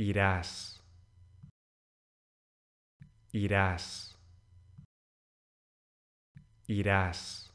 irás, irás, irás.